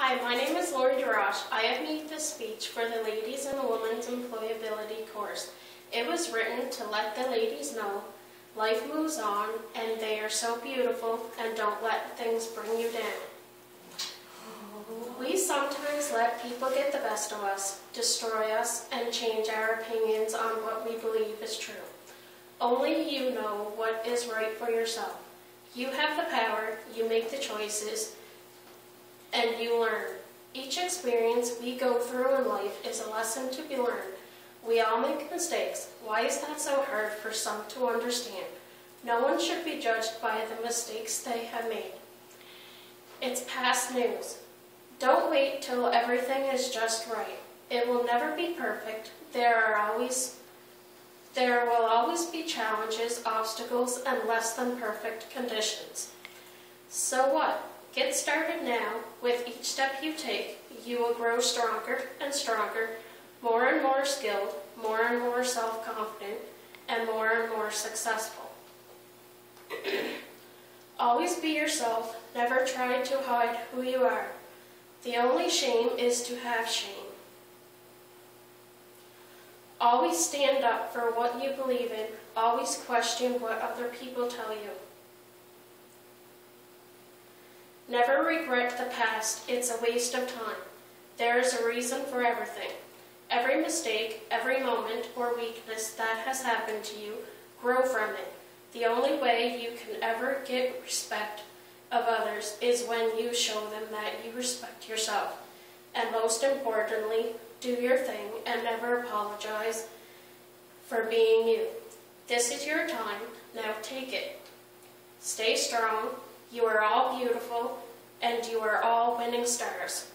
Hi, my name is Laurie DesRoches. I have made this speech for the Ladies and Women's Employability course. It was written to let the ladies know life moves on and they are so beautiful and don't let things bring you down. We sometimes let people get the best of us, destroy us, and change our opinions on what we believe is true. Only you know what is right for yourself. You have the power, you make the choices, and you learn. Each experience we go through in life is a lesson to be learned. We all make mistakes. Why is that so hard for some to understand? No one should be judged by the mistakes they have made. It's past news. Don't wait till everything is just right. It will never be perfect. There are always there will always be challenges, obstacles, and less than perfect conditions. So what? Get started now. With each step you take, you will grow stronger and stronger, more and more skilled, more and more self-confident, and more and more successful. Always be yourself. Never try to hide who you are. The only shame is to have shame. Always stand up for what you believe in. Always question what other people tell you. Never regret the past. It's a waste of time. There is a reason for everything. Every mistake, every moment or weakness that has happened to you, grow from it. The only way you can ever get respect of others is when you show them that you respect yourself. And most importantly, do your thing and never apologize for being you. This is your time. Now take it. Stay strong. You are all beautiful and you are all winning stars.